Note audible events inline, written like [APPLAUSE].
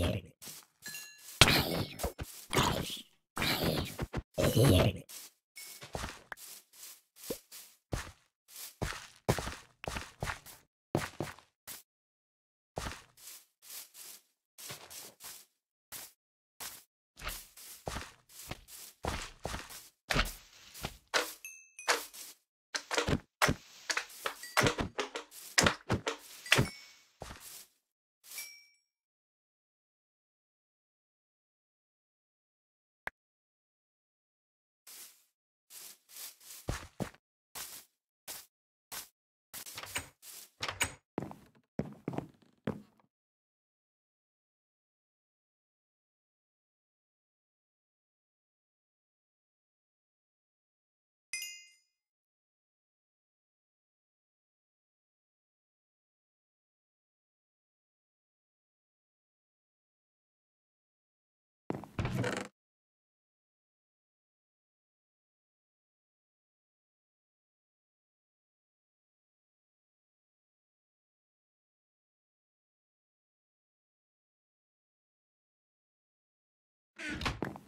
here. You [LAUGHS]